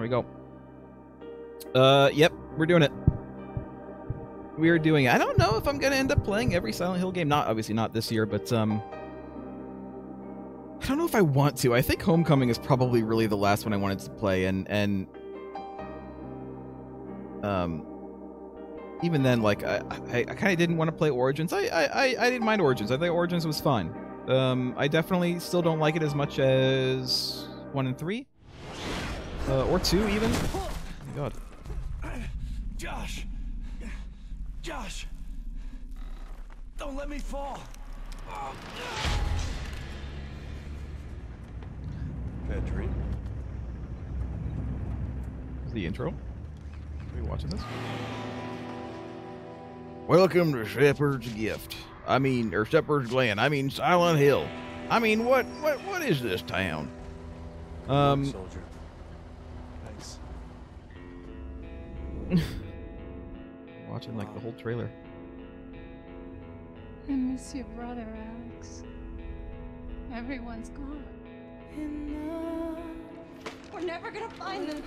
There we go. Uh, yep, we're doing it. We are doing it. I don't know if I'm gonna end up playing every Silent Hill game. Not obviously not this year, but um, I don't know if I want to. I think Homecoming is probably really the last one I wanted to play, and and um, even then, like I I, I kind of didn't want to play Origins. I, I I didn't mind Origins. I think Origins was fine. Um, I definitely still don't like it as much as one and three, uh, or two even. Oh my God. Josh! Josh! Don't let me fall! Bad dream. Is the intro? Are we watching this? Welcome to Shepherd's Gift. I mean, or Shepherd's Glen. I mean, Silent Hill. I mean, what, what, what is this town? Um, soldier. watching like the whole trailer. I miss your brother, Alex. Everyone's gone. We're never gonna find them.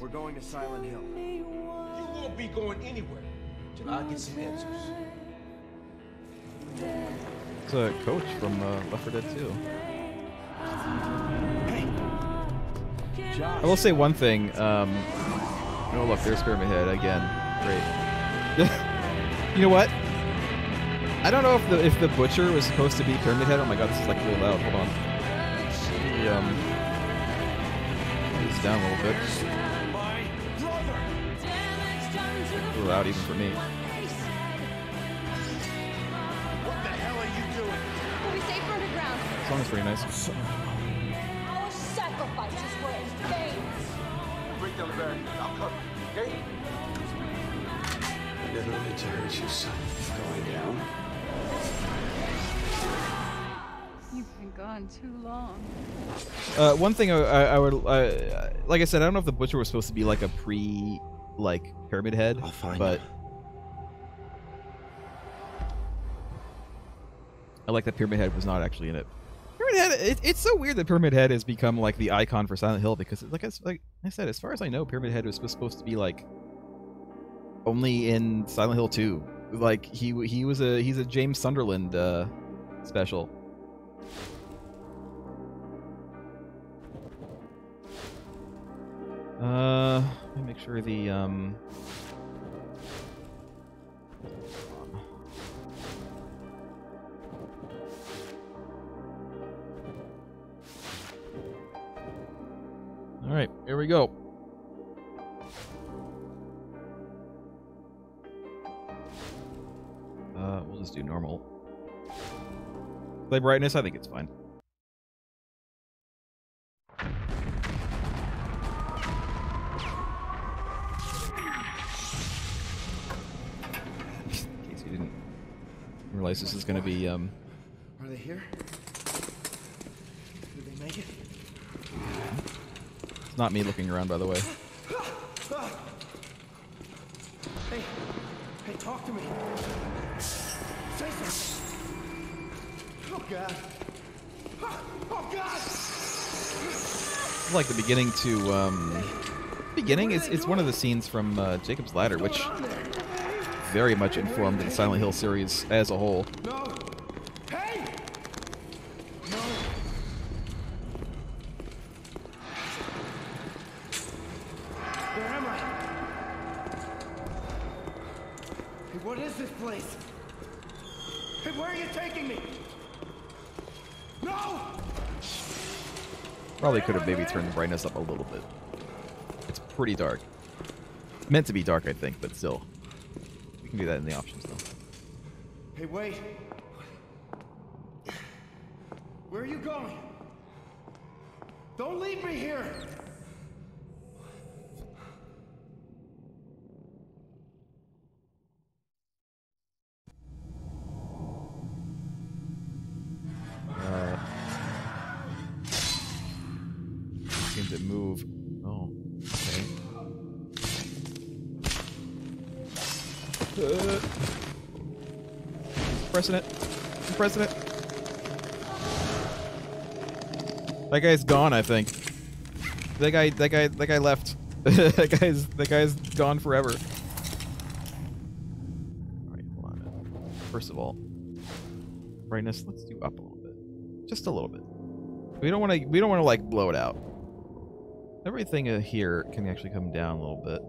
We're going to Silent Hill. You won't be going anywhere till I get some answers. It's a coach from uh, Left 4 Dead 2. Josh! I will say one thing. Um, oh look, there's Pyramid Head again. Great. you know what? I don't know if the if the butcher was supposed to be Pyramid Head. Oh my god, this is like really loud. Hold on. Let me, um, turn this down a little bit. My brother! Loud even for me. What the hell are you doing? We'll be safe underground. The song is pretty nice. I never to hurt you, son. Going down. You've been gone too long. Uh, one thing I, I, I would, uh, like I said, I don't know if the butcher was supposed to be like a pre, like Pyramid Head, I'll find but him. I like that Pyramid Head was not actually in it. Pyramid Head, it, it's so weird that Pyramid Head has become like the icon for Silent Hill because, like like I said, as far as I know, Pyramid Head was supposed to be like only in Silent Hill 2. Like he he was a he's a James Sunderland uh, special. Uh, let me make sure the um. All right, here we go. Uh, we'll just do normal. Play brightness, I think it's fine. In case you didn't realize this is going to be um, Are they here? Did they make it? It's not me looking around, by the way. Hey, hey, talk to me. Like the beginning to um, beginning. It's it's one of the scenes from uh, Jacob's Ladder, which very much informed the Silent Hill series as a whole. No. Hey. No. Where am I? Hey, what is this place? Hey, where are you taking me? No! Probably could have maybe turned the brightness up a little bit. It's pretty dark. Meant to be dark, I think, but still. We can do that in the options, though. Hey, wait. Where are you going? Don't leave me here! To move. Oh, okay. Pressing it. I'm pressing it. That guy's gone, I think. that guy, that guy, that guy left. that guy's, that guy's gone forever. All right, hold on. First of all, brightness. Let's do up a little bit, just a little bit. We don't want to. We don't want to like blow it out. Everything here can actually come down a little bit.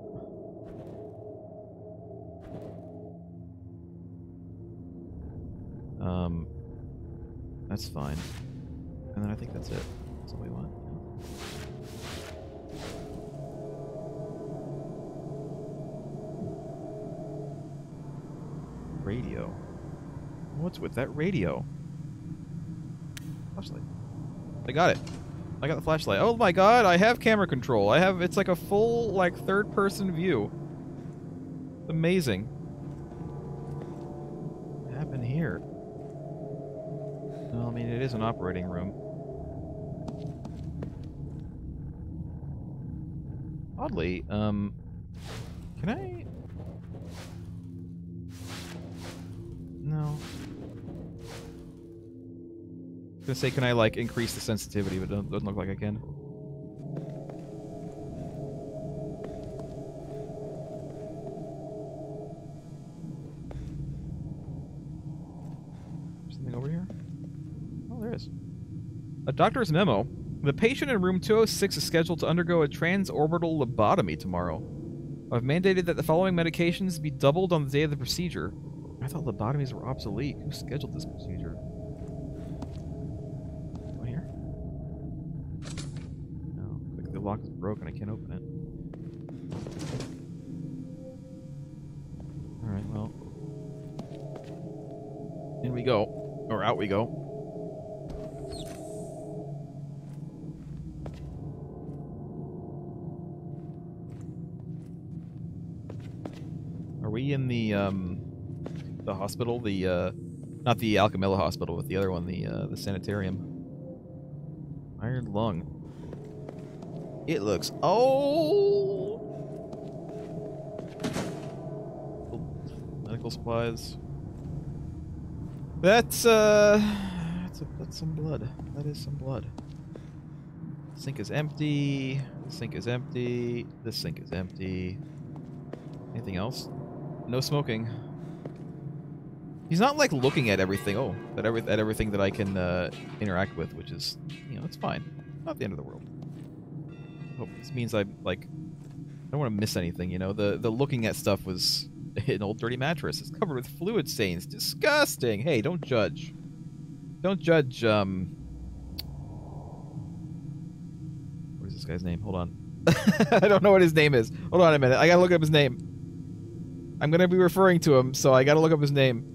Um, that's fine. And then I think that's it. That's all we want. Radio. What's with that radio? Flashlight. I got it. I got the flashlight. Oh my god, I have camera control. I have it's like a full like third person view. Amazing. What happened here? Well, I mean it is an operating room. Oddly, um can I was gonna say, can I like increase the sensitivity, but it doesn't, doesn't look like I can. Something over here? Oh, there is. A doctor's memo. The patient in room 206 is scheduled to undergo a transorbital lobotomy tomorrow. I've mandated that the following medications be doubled on the day of the procedure. I thought lobotomies were obsolete. Who scheduled this procedure? Go here? No. Like the lock is broken. I can't open it. Alright, well. In we go. Or out we go. Are we in the, um the hospital, the uh, not the Alchemilla hospital, but the other one, the uh, the sanitarium. Iron lung. It looks old. Medical supplies. That's uh, that's a, that's some blood. That is some blood. Sink is empty. Sink is empty. This sink is empty. Anything else? No smoking. He's not like looking at everything. Oh, at every at everything that I can uh, interact with, which is you know it's fine. Not the end of the world. This means I like. I don't want to miss anything. You know, the the looking at stuff was an old dirty mattress. It's covered with fluid stains. Disgusting. Hey, don't judge. Don't judge. Um. What is this guy's name? Hold on. I don't know what his name is. Hold on a minute. I gotta look up his name. I'm gonna be referring to him, so I gotta look up his name.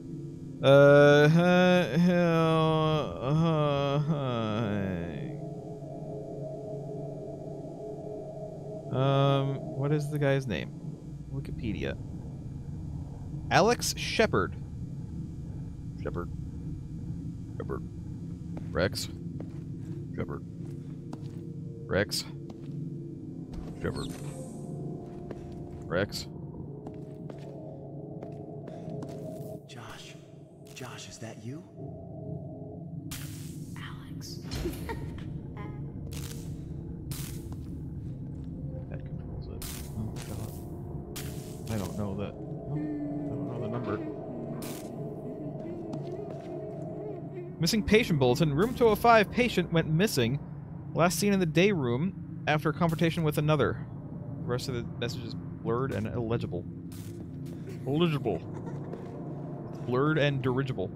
Uh, huh, hell, uh, hi. Um, what is the guy's name? Wikipedia. Alex Shepard. Shepard. Shepard. Rex. Shepard. Rex. Shepard. Rex. Josh. Josh, is that you? Missing patient bulletin. Room 205 patient went missing. Last seen in the day room after a confrontation with another. The rest of the message is blurred and illegible. Illegible. Blurred and dirigible.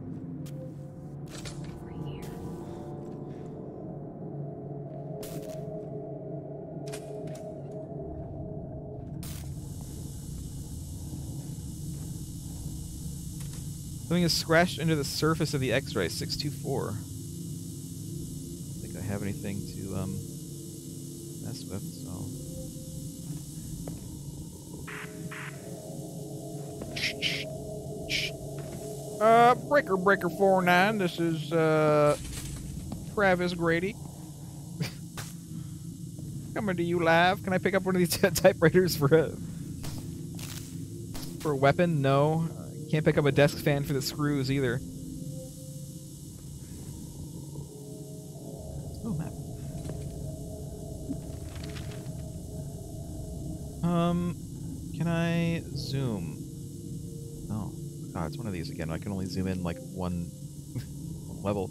Something is scratched under the surface of the X-ray. 624. I don't think I have anything to um mess with, so. Uh, Breaker Breaker 49. This is uh Travis Grady. Coming to you live. Can I pick up one of these typewriters for a for a weapon? No. Can't pick up a desk fan for the screws either. Oh, map. Um, can I zoom? Oh, God, it's one of these again. I can only zoom in like one, level.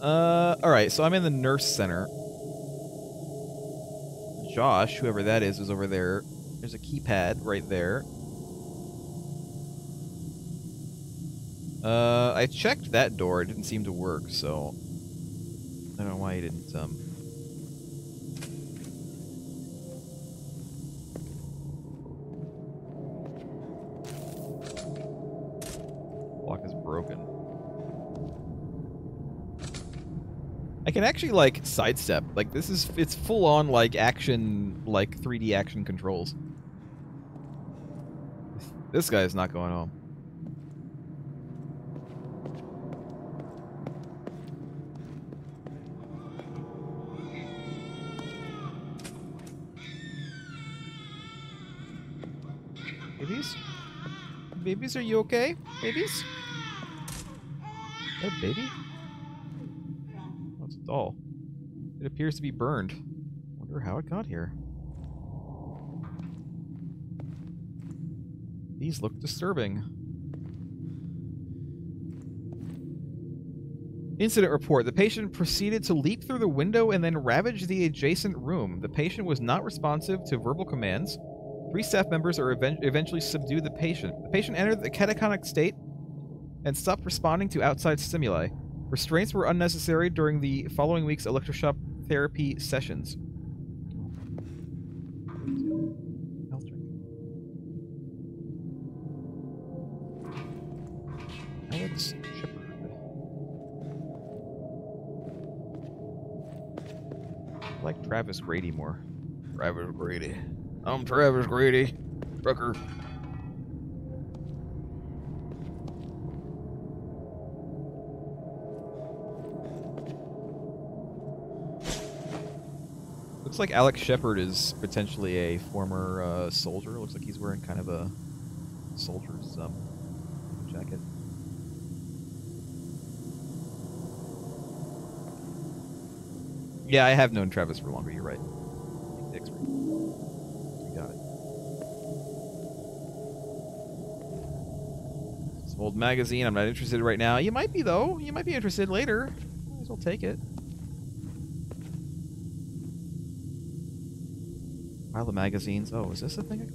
Uh, all right. So I'm in the nurse center. Josh, whoever that is, is over there. There's a keypad right there. Uh, I checked that door. It didn't seem to work, so I don't know why he didn't. Um. Lock is broken. I can actually like sidestep. Like this is it's full on like action like 3D action controls. This guy is not going home. Babies, are you okay? Babies? That a baby? It's a doll. It appears to be burned. Wonder how it got here. These look disturbing. Incident report. The patient proceeded to leap through the window and then ravage the adjacent room. The patient was not responsive to verbal commands. Three staff members are even- eventually subdued the patient. The patient entered the catatonic state and stopped responding to outside stimuli. Restraints were unnecessary during the following week's electroshock therapy sessions. Alex Shepard. Like Travis Grady more. Travis Grady. I'm Travis Grady. Trucker. Looks like Alex Shepard is potentially a former uh, soldier. Looks like he's wearing kind of a soldier's um, jacket. Yeah, I have known Travis for longer. You're right. Old magazine. I'm not interested right now. You might be though. You might be interested later. Might as well take it. Pile the magazines. Oh, is this a thing?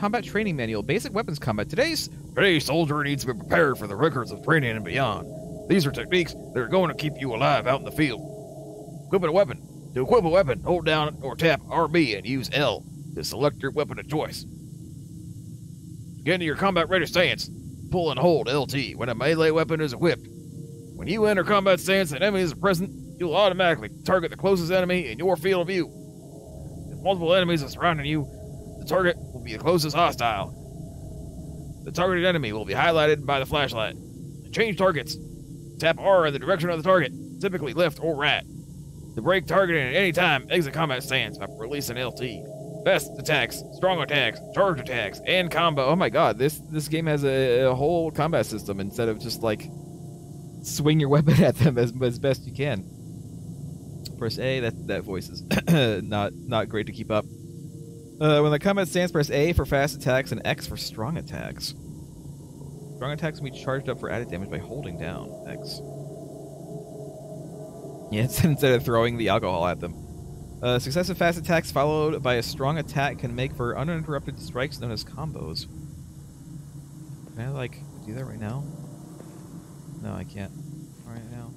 Combat training manual. Basic weapons combat. Today's today's soldier needs to be prepared for the records of training and beyond. These are techniques that are going to keep you alive out in the field. Equipping a weapon. To equip a weapon, hold down or tap RB and use L to select your weapon of choice. Get into your combat ready stance. Pull and hold LT when a melee weapon is equipped. When you enter combat stance and enemies are present, you'll automatically target the closest enemy in your field of view. If multiple enemies are surrounding you, the target will be the closest hostile. The targeted enemy will be highlighted by the flashlight. To Change targets. Tap R in the direction of the target, typically left or right. To break targeting at any time, exit combat stance by releasing LT. Best attacks, strong attacks, charge attacks, and combo. Oh my god, this this game has a, a whole combat system instead of just like swing your weapon at them as, as best you can. Press A. That that voice is not not great to keep up. Uh, when the combat stance, press A for fast attacks and X for strong attacks. Strong attacks can be charged up for added damage by holding down X. Yeah, instead of throwing the alcohol at them. Uh, successive fast attacks followed by a strong attack can make for uninterrupted strikes known as combos. Can I, like, do that right now? No, I can't. Right now.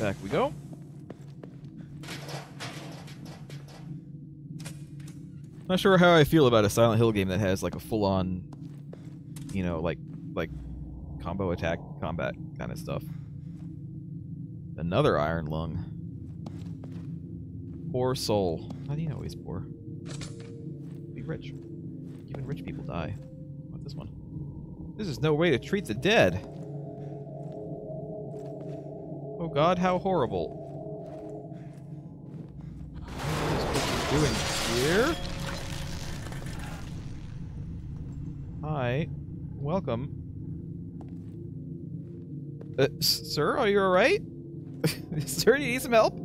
Back we go. Not sure how I feel about a Silent Hill game that has like a full-on, you know, like like combo attack combat kind of stuff. Another iron lung. Poor soul. How do you know he's poor? Be rich. Even rich people die. What this one? This is no way to treat the dead. Oh God, how horrible! Doing here? Hi. Welcome. Uh, sir, are you alright? sir, do you need some help?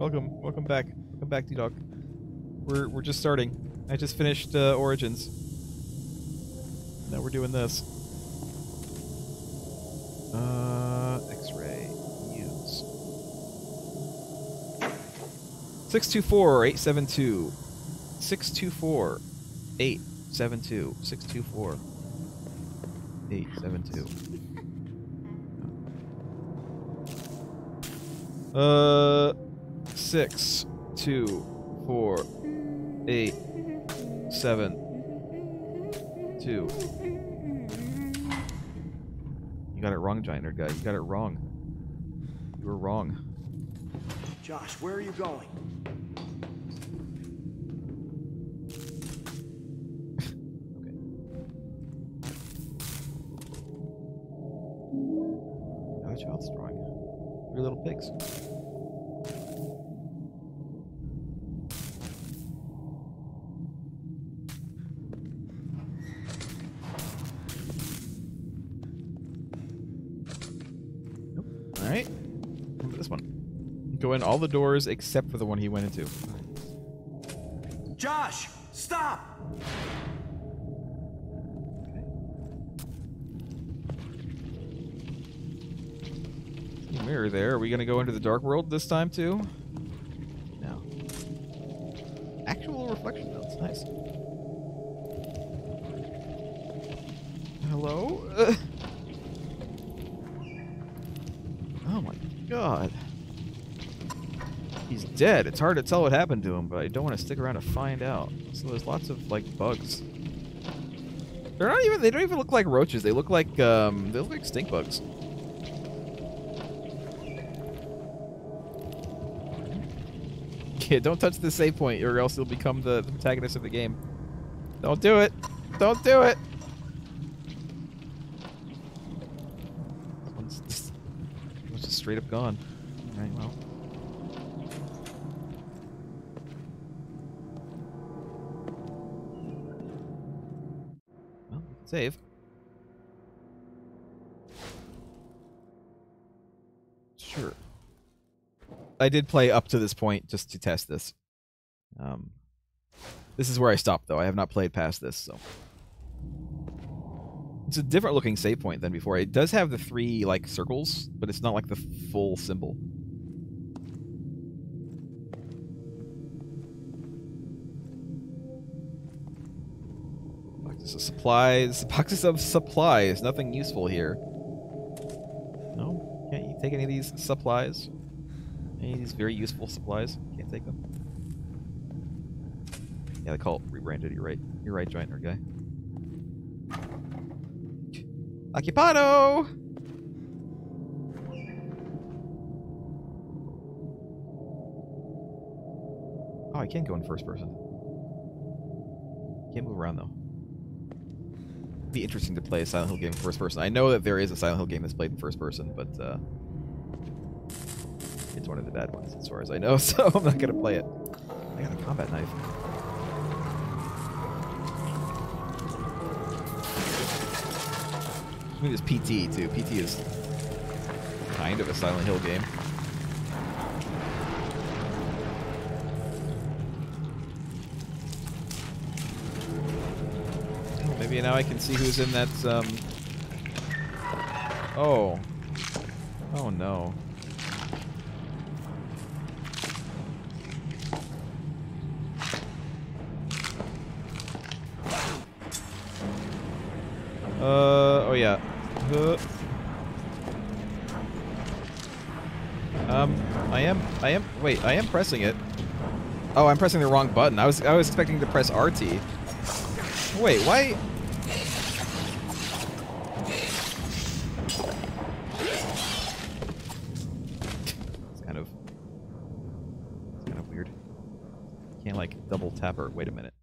Welcome, welcome back. Welcome back, T-Dog. We're, we're just starting. I just finished uh, Origins. Now we're doing this. Uh, X-ray. Use. 624-872. 624 872 624 872 Uh six two four eight seven two. You got it wrong, Giant Nerd guy. You got it wrong. You were wrong. Josh, where are you going? Now the child's drawing. Three little pigs. Go in all the doors except for the one he went into. Josh, stop! Mirror there. Are we gonna go into the dark world this time too? Dead. It's hard to tell what happened to him, but I don't want to stick around to find out. So there's lots of like bugs. They're not even. They don't even look like roaches. They look like um. They look like stink bugs. Kid, don't touch the save point, or else you'll become the, protagonist of the game. Don't do it. Don't do it. One's just, one's just straight up gone. Save. Sure. I did play up to this point just to test this. Um, this is where I stopped, though. I have not played past this, so it's a different looking save point than before. It does have the three like circles, but it's not like the full symbol. Of supplies. Boxes of supplies. Nothing useful here. No? Can't you take any of these supplies? Any of these very useful supplies? Can't take them. Yeah, the cult rebranded. You're right. You're right, Giant Nerd guy. Occupado! Oh, I can't go in first person. Can't move around though. Be interesting to play a Silent Hill game in first person. I know that there is a Silent Hill game that's played in first person, but uh, it's one of the bad ones as far as I know, so I'm not gonna play it. I got a combat knife. I mean, it's PT too. PT is kind of a Silent Hill game. Maybe now I can see who's in that. Um... Oh. Oh no. Uh, oh yeah. Um, I am, I am, wait, I am pressing it. Oh, I'm pressing the wrong button. I was, I was expecting to press RT. Wait, why? It's kind of, it's kind of weird. Can't like double tap her. Wait a minute.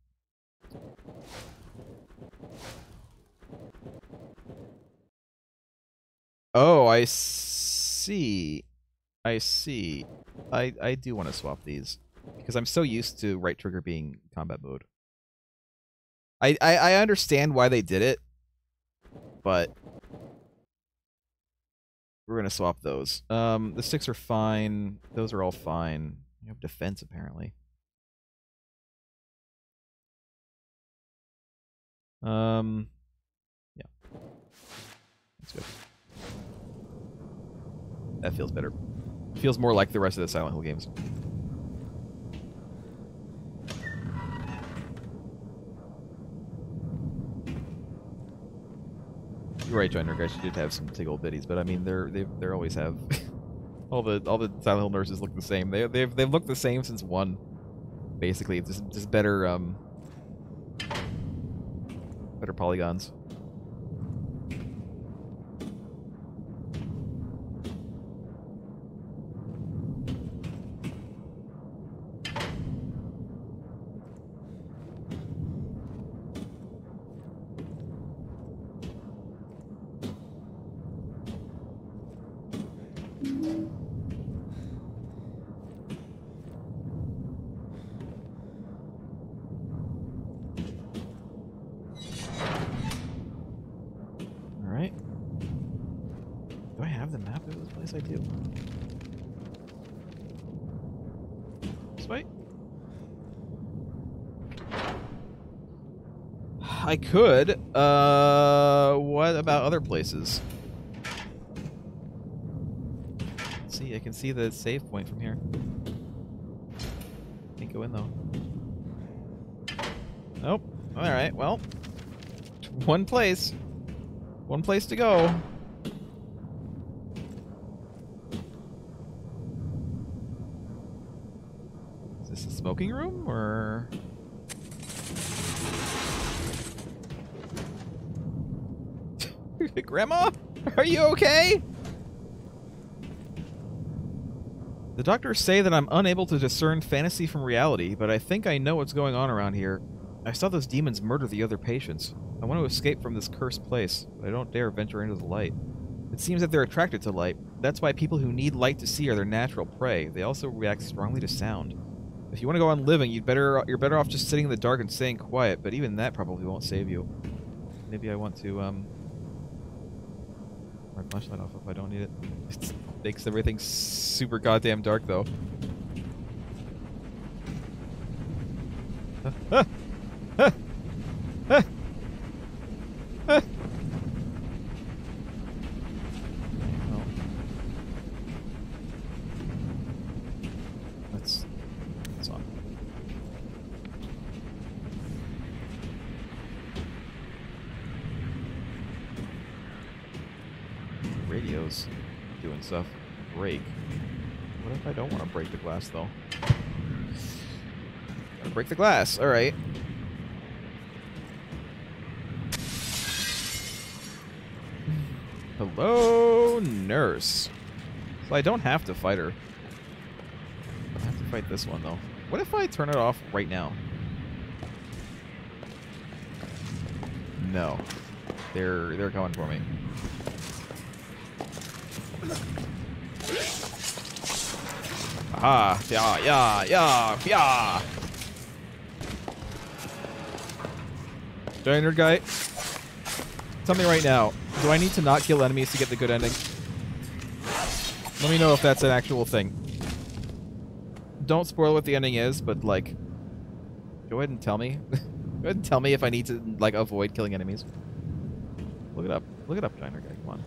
Oh, I see. I. I do want to swap these because I'm so used to right trigger being combat mode. I, I I understand why they did it, but we're gonna swap those. Um, the sticks are fine. Those are all fine. You have defense apparently. Um, yeah, that's good. That feels better. Feels more like the rest of the Silent Hill games. You're right, Joiner guys. You did have some tickle bitties, but I mean, they're they they always have all the all the Silent Hill nurses look the same. They they've they've looked the same since one. Basically, just just better um better polygons. I do. This way? I could. Uh, what about other places? See, I can see the save point from here. Can't go in though. Nope. All right. Well, one place. One place to go. Is this a smoking room or? Grandma, are you okay? The doctors say that I'm unable to discern fantasy from reality, but I think I know what's going on around here. I saw those demons murder the other patients. I want to escape from this cursed place, but I don't dare venture into the light. It seems that they're attracted to light. That's why people who need light to see are their natural prey. They also react strongly to sound. If you want to go on living, you'd better you're better off just sitting in the dark and staying quiet, but even that probably won't save you. Maybe I want to um turn my flashlight off if I don't need it. It makes everything super goddamn dark though. Well. That's that's on. Radios doing stuff. Break. What if I don't want to break the glass though? Gotta break the glass. All right. Hello, nurse. So I don't have to fight her. I have to fight this one though. What if I turn it off right now? No. They're they're coming for me. Ah, yeah, yeah, yeah, yeah. Diner guy. Tell me right now, do I need to not kill enemies to get the good ending? Let me know if that's an actual thing. Don't spoil what the ending is, but like, go ahead and tell me. go ahead and tell me if I need to like avoid killing enemies. Look it up. Look it up, Diner guy. Come on.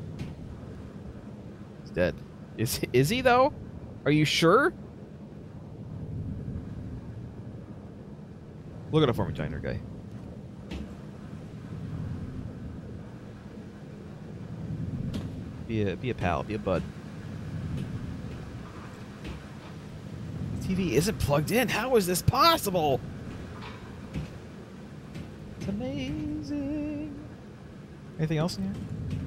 He's dead. Is is he though? Are you sure? Look at up for me, Diner guy. Be a be a pal, be a bud. TV isn't plugged in. How is this possible? It's amazing. Anything else in here?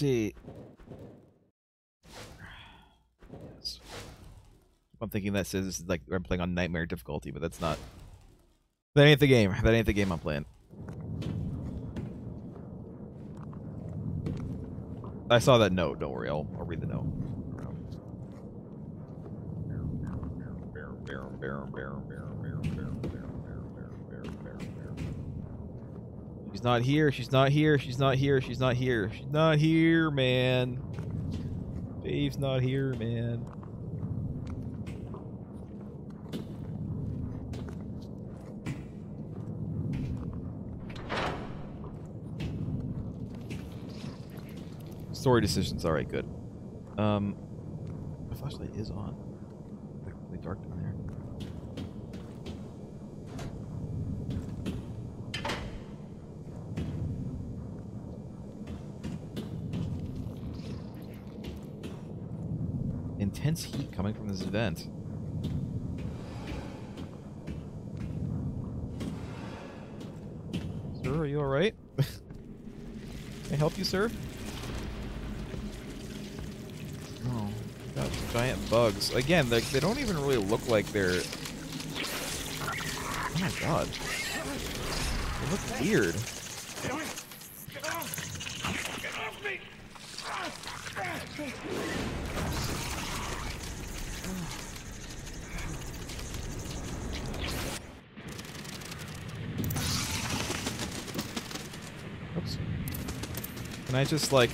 Let's see. I'm thinking that says this is like I'm playing on nightmare difficulty, but that's not. That ain't the game. That ain't the game I'm playing. I saw that note. Don't worry. I'll, I'll read the note. She's not here. She's not here. She's not here. She's not here. She's not here, man. Dave's not here, man. Story decisions. All right, good. Um, the flashlight is on. It's really dark down there. Intense heat coming from this vent. Sir, are you alright? Can I help you, sir? Oh, got giant bugs. Again, like they don't even really look like they're. Oh my god, they look weird. Oops. Can I just like?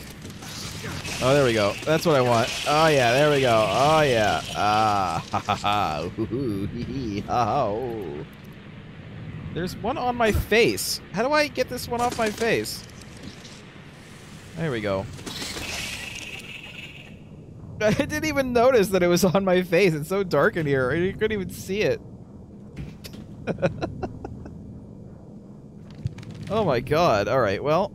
Oh, there we go. That's what I want. Oh yeah, there we go. Oh yeah. Ah, ha ha ha. Hee, oh. There's one on my face. How do I get this one off my face? There we go. I didn't even notice that it was on my face. It's so dark in here. I couldn't even see it. oh my god. All right. Well,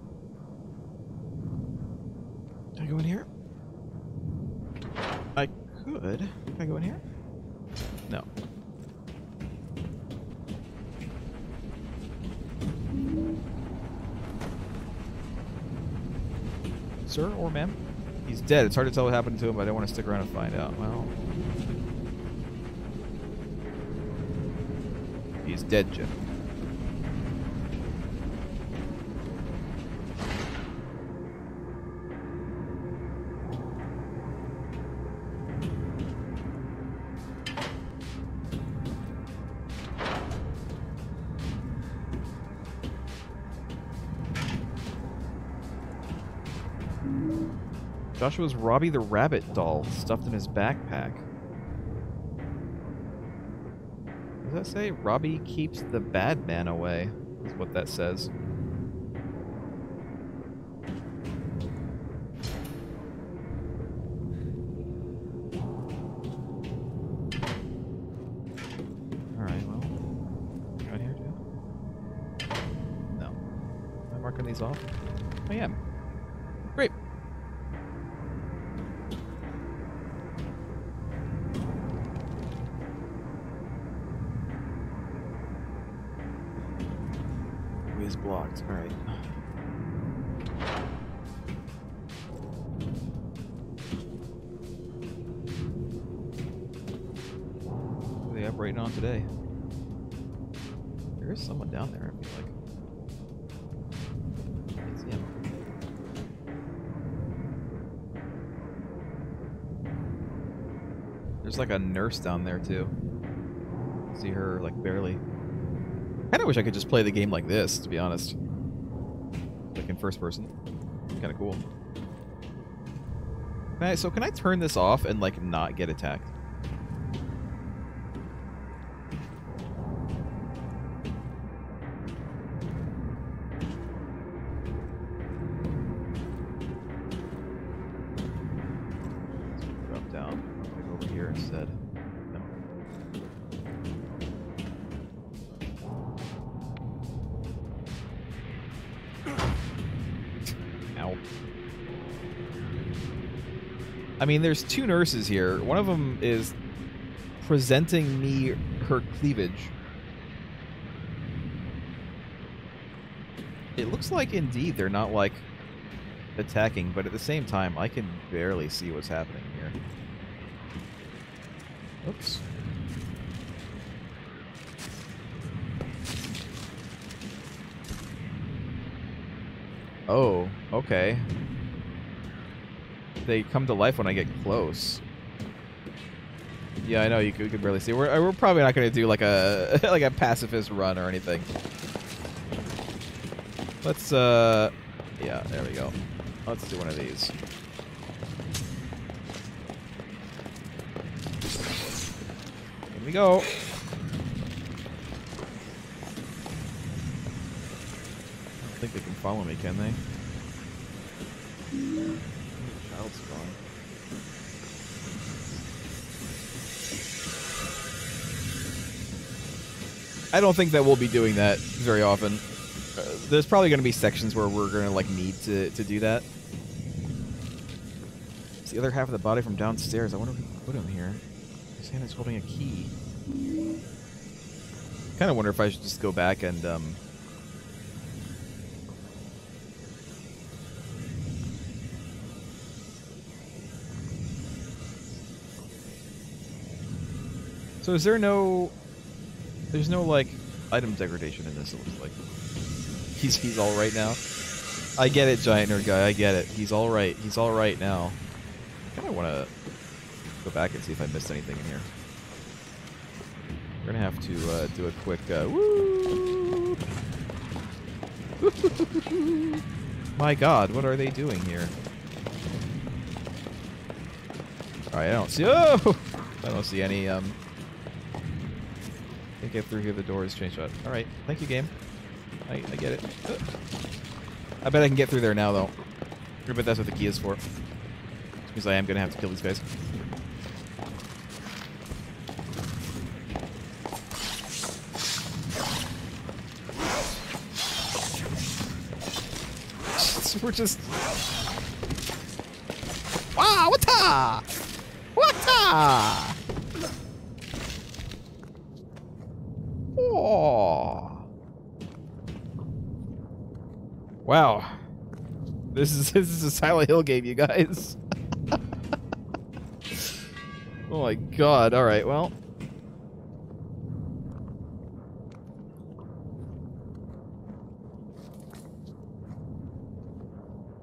can I go in here? I could. Can I go in here? No. Sir or ma'am? Dead. It's hard to tell what happened to him, but I don't want to stick around and find out. Well. He's dead, Jim. Joshua's Robbie the Rabbit doll stuffed in his backpack. What does that say? Robbie keeps the bad man away, is what that says. Like a nurse down there too. See her like barely. I kind of wish I could just play the game like this, to be honest. Like in first person. Kind of cool. Can I, so can I turn this off and like not get attacked? Mean, there's two nurses here. One of them is presenting me her cleavage. It looks like indeed they're not like attacking, but at the same time, I can barely see what's happening here. Oops. Oh, okay. They come to life when I get close. Yeah, I know you could, barely see. We're we're probably not going to do like a like a pacifist run or anything. Let's uh, yeah, there we go. Let's do one of these. Here we go. I don't think they can follow me, can they? I don't think that we'll be doing that very often. Uh, there's probably going to be sections where we're going to like need to, to do that. It's the other half of the body from downstairs. I wonder if we can put him here. His hand is holding a key. Kind of wonder if I should just go back and um, So is there no there's no like item degradation in this it looks like. He's he's all right now. I get it, giant nerd guy. I get it. He's all right. He's all right now. I kind of want to go back and see if I missed anything in here. We're gonna have to uh, do a quick uh, woo. My God, what are they doing here? All right, I don't see. Oh, I don't see any. Um, can't get through here. The door is chain shut. All right, thank you, game. I, I get it. I bet I can get through there now, though. I bet that's what the key is for. Because I am gonna have to kill these guys. We're just. Wow! what the? What Oh. Wow. This is this is a Silent Hill game, you guys. oh my god. All right. Well.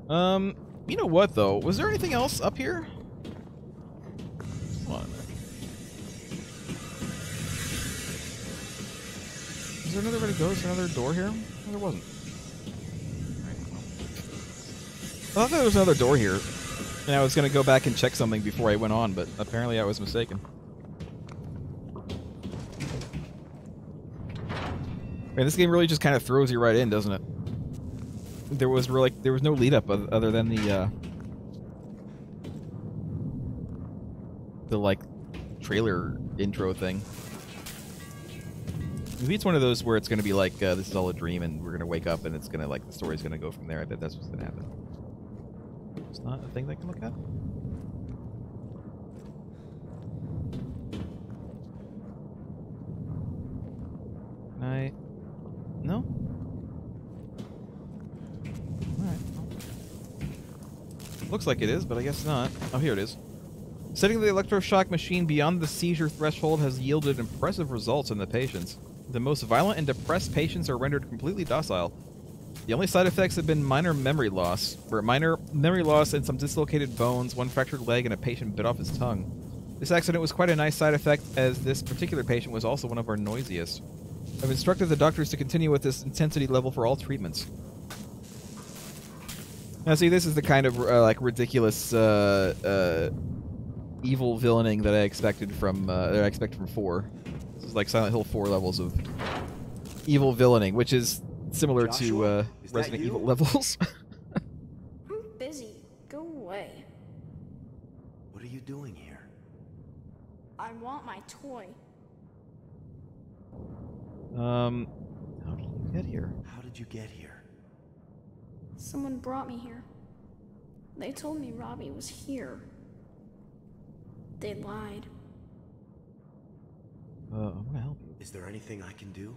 Um, you know what though? Was there anything else up here? Is there another way to go? Is there another door here? No, there wasn't. Thought there was another door here. And I was going to go back and check something before I went on, but apparently I was mistaken. Man, this game really just kind of throws you right in, doesn't it? There was really there was no lead up other than the uh, the like trailer intro thing. Maybe it's one of those where it's going to be like uh, this is all a dream and we're going to wake up and it's going to like the story's going to go from there. I bet that's what's going to happen. It's not a thing I can look at. I? No. Alright. Looks like it is, but I guess not. Oh, here it is. Setting the electroshock machine beyond the seizure threshold has yielded impressive results in the patients. The most violent and depressed patients are rendered completely docile. The only side effects have been minor memory loss, where minor memory loss and some dislocated bones, one fractured leg, and a patient bit off his tongue. This accident was quite a nice side effect, as this particular patient was also one of our noisiest. I've instructed the doctors to continue with this intensity level for all treatments. Now, see, this is the kind of uh, like ridiculous uh, uh, evil villaining that I expected from uh, that I expected from four. This is like Silent Hill four levels of evil villaining, which is similar to uh, Resident? Evil levels. I'm busy. Go away. What are you doing here? I want my toy. um, how did you get here? How did you get here? Someone brought me here. They told me Robbie was here. They lied. Uh, I'm gonna help you. Is there anything I can do?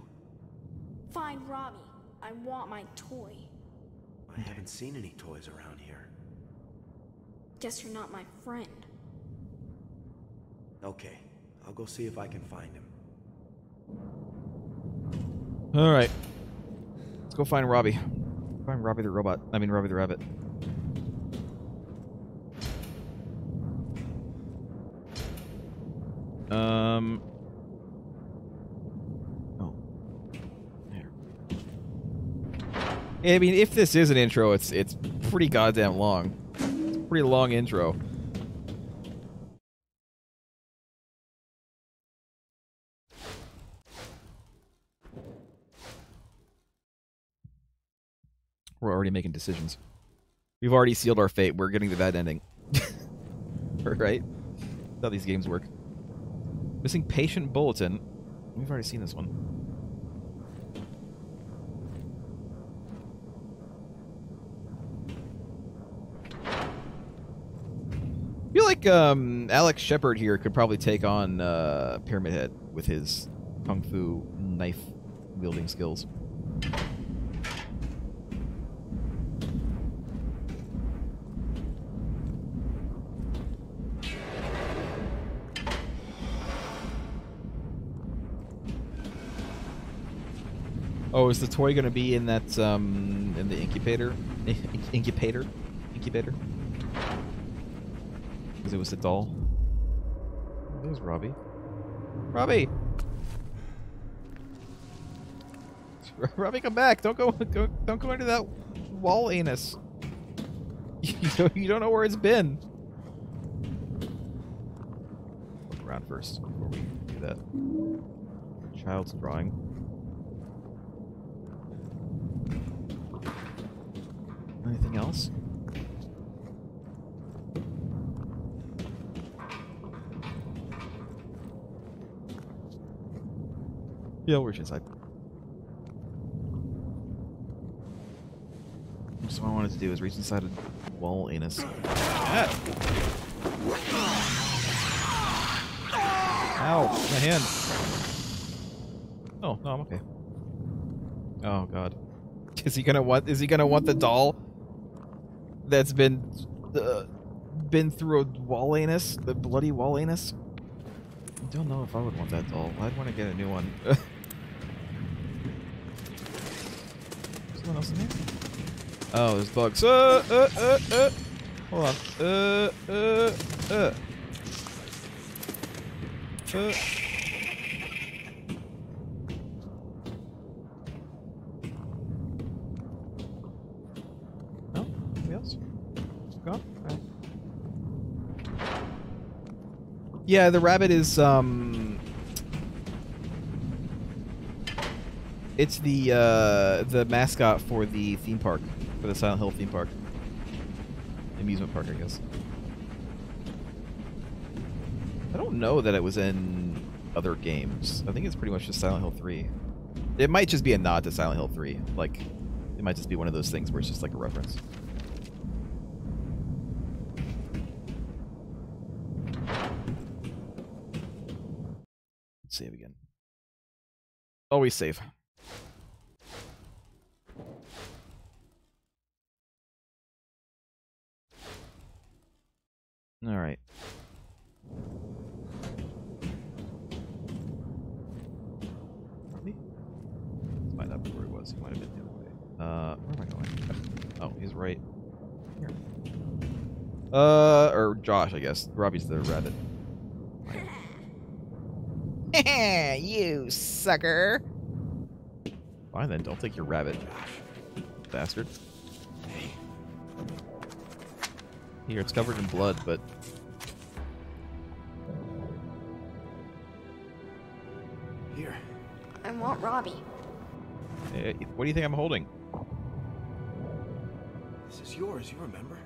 Find Robbie. I want my toy. I haven't seen any toys around here. Guess you're not my friend. Okay, I'll go see if I can find him. All right. Let's go find Robbie. Find Robbie the robot. I mean, Robbie the rabbit. Um. Oh. There. Yeah, I mean, if this is an intro, it's it's pretty goddamn long. It's pretty long intro. We're already making decisions. We've already sealed our fate. We're getting to that ending. right? That's how these games work. Missing patient bulletin. We've already seen this one. Feel um, Alex Shepard here could probably take on uh, Pyramid Head with his kung fu knife wielding skills. Oh, is the toy going to be in that um in the incubator? incubator? Incubator? Because it was a doll. There's Robbie. Robbie. Robbie, come back! Don't go, go don't go into that wall anus. You don't, you don't know where it's been. Look around first before we do that. Child's drawing. Anything else? Yeah, we're inside. So what I wanted to do is reach inside a wall anus. Ah! Ow, my hand. Oh, no, I'm okay. Oh god. Is he gonna want is he gonna want the doll that's been uh, been through a wall anus? The bloody wall anus? I don't know if I would want that doll. I'd want to get a new one. Someone else in here? Oh, there's bugs. Uh, uh, uh, uh. Hold on. Uh, uh, uh. Uh. No? Anybody else? Gone? Yeah, the rabbit is, um... It's the, uh, the mascot for the theme park. For the Silent Hill theme park. Amusement park, I guess. I don't know that it was in other games. I think it's pretty much just Silent Hill 3. It might just be a nod to Silent Hill 3. Like, it might just be one of those things where it's just like a reference. Save again. Always save. All right. Probably. Let's find out where he was. He might have been the other way. Uh, where am I going? Oh, he's right here. Uh, or Josh, I guess. Robbie's the rabbit. you sucker. Fine then, don't take your rabbit, bastard. Here, it's covered in blood, but Here. I want Robbie. eh, what do you think I'm holding? This is yours, you remember?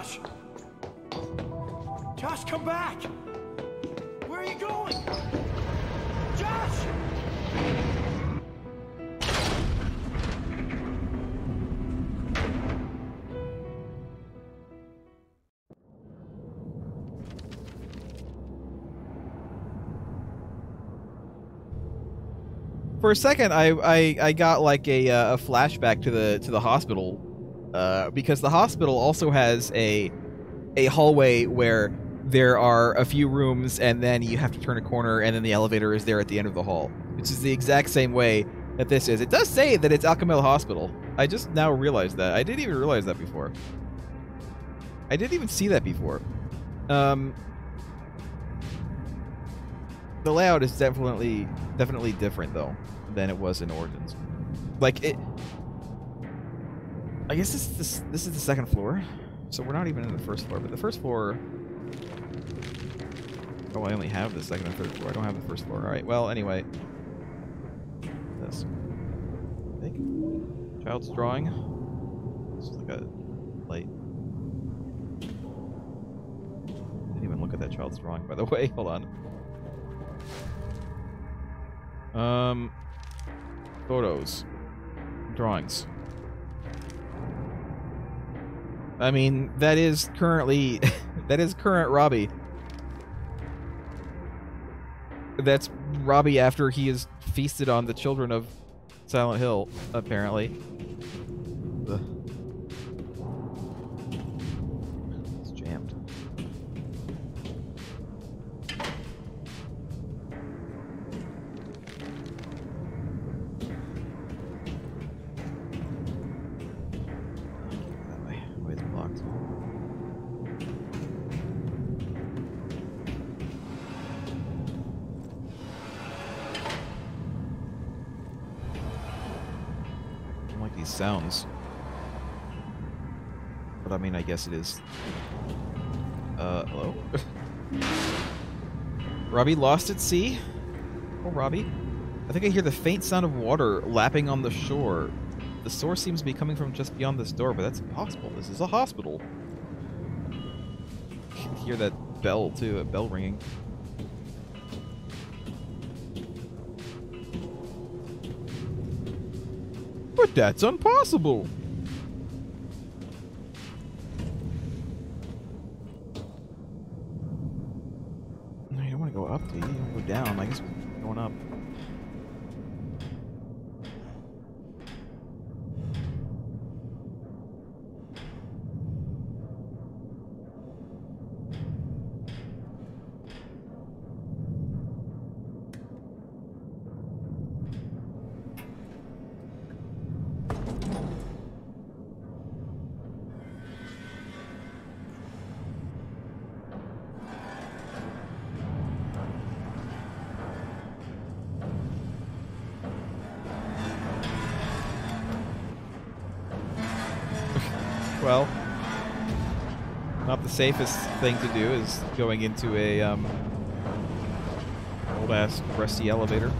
Josh! Josh, come back! Where are you going? Josh! For a second, I I, I got like a uh, a flashback to the to the hospital, uh, because the hospital also has a a hallway where there are a few rooms, and then you have to turn a corner, and then the elevator is there at the end of the hall, which is the exact same way that this is. It does say that it's Alchemilla Hospital. I just now realized that. I didn't even realize that before. I didn't even see that before. Um, the layout is definitely definitely different though than it was in Origins. Like it. I guess this is this, this is the second floor, so we're not even in the first floor. But the first floor. Oh, I only have the second and third floor. I don't have the first floor. All right. Well, anyway. This. I think. Child's drawing. It's like a light. Didn't even look at that child's drawing, by the way. Hold on. Um, photos, drawings. I mean, that is currently, that is current Robbie. That's Robbie after he has feasted on the children of Silent Hill, apparently. Sounds. But I mean, I guess it is. Uh, hello? Robbie lost at sea? Oh, Robbie. I think I hear the faint sound of water lapping on the shore. The source seems to be coming from just beyond this door, but that's impossible. This is a hospital. Can hear that bell, too, a bell ringing. But that's impossible! Safest thing to do is going into a um, old ass rusty elevator.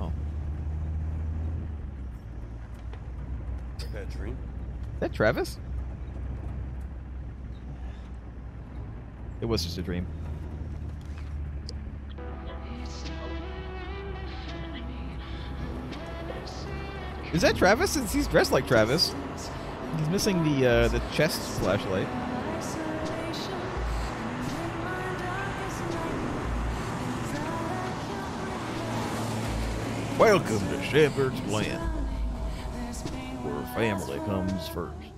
Oh, Bad dream. is that Travis? It was just a dream. Is that Travis? Since he's dressed like Travis. He's missing the uh, the chest flashlight. Welcome to Shepherd's Glen, where family comes first.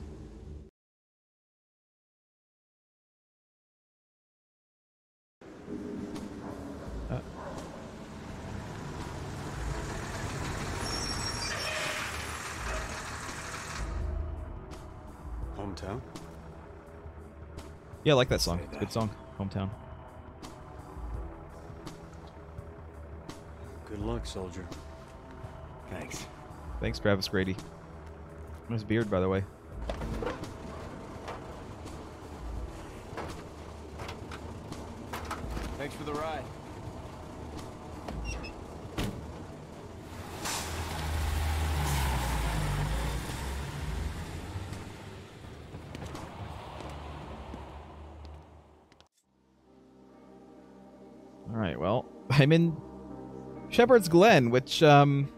Yeah, I like that song. It's a good song. Hometown. Good luck, soldier. Thanks. Thanks, Travis Grady. Nice beard, by the way. Thanks for the ride. right, well, I'm in Shepherd's Glen, which, um,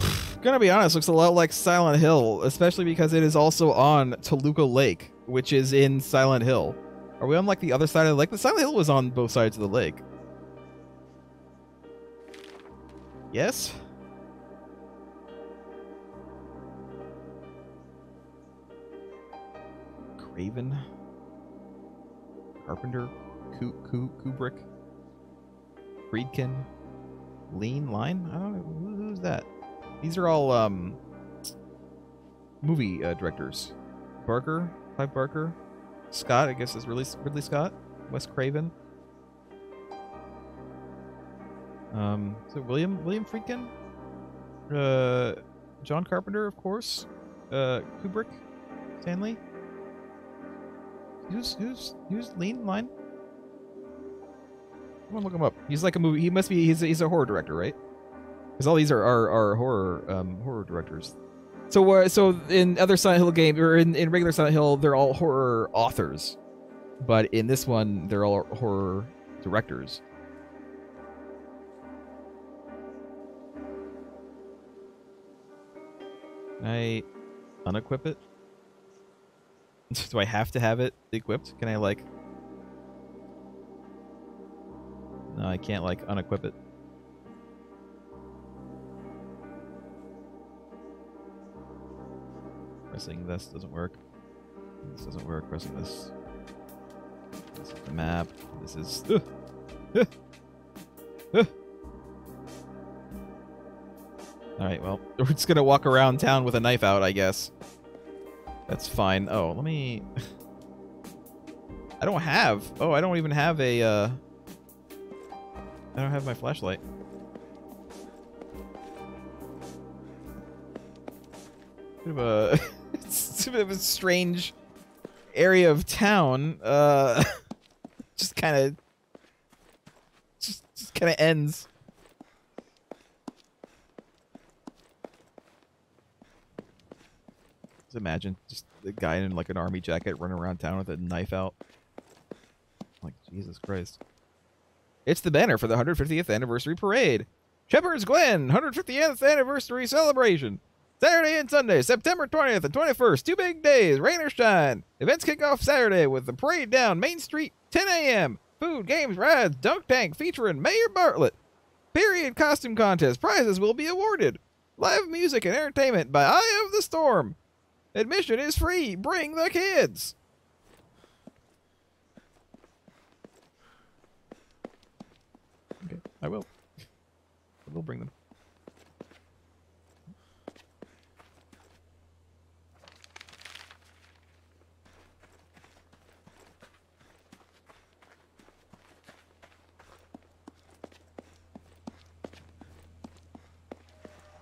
gonna be honest, looks a lot like Silent Hill, especially because it is also on Toluca Lake, which is in Silent Hill. Are we on like the other side of the lake? The Silent Hill was on both sides of the lake. Yes? Craven? Carpenter? Ku- Ku- Kubrick? Friedkin? Lean Line? I don't know. Who, who's that? These are all um movie uh, directors. Barker, Clive Barker, Scott. I guess is Ridley Ridley Scott, Wes Craven. Um, so William William Friedkin, uh, John Carpenter, of course, uh, Kubrick, Stanley. Who's who's who's Lean Line? Come look him up. He's like a movie. He must be. He's a, he's a horror director, right? Because all these are are, are horror um, horror directors. So uh, so in other Silent Hill game or in, in regular Silent Hill, they're all horror authors, but in this one, they're all horror directors. Can I unequip it? Do I have to have it equipped? Can I like? I can't like unequip it. Pressing this doesn't work. This doesn't work. Pressing this. This is the map. This is. Alright, well, we're just gonna walk around town with a knife out, I guess. That's fine. Oh, let me. I don't have. Oh, I don't even have a. Uh, I don't have my flashlight. Bit of a. it's a bit of a strange area of town. Uh, just kind of. Just, just kind of ends. Just imagine just the guy in like an army jacket running around town with a knife out. Like Jesus Christ! It's the banner for the 150th anniversary parade. Shepherd's Glen 150th anniversary celebration. Saturday and Sunday, September 20th and 21st, two big days, rain or shine. Events kick off Saturday with the parade down Main Street, 10 a.m. Food, games, rides, dunk tank featuring Mayor Bartlett. Period costume contest, prizes will be awarded. Live music and entertainment by Eye of the Storm. Admission is free. Bring the kids. Okay, I will. I will bring them.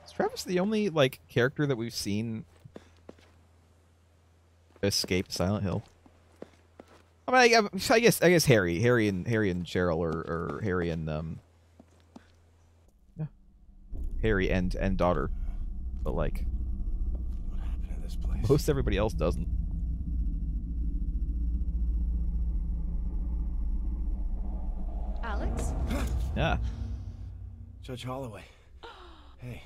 Is Travis the only like character that we've seen escape Silent Hill? I mean, I, I guess I guess Harry, Harry and Harry and Cheryl, or, or Harry and um, Harry and and daughter, but like What happened to this place? most everybody else doesn't. Alex? Yeah, Judge Holloway. Hey,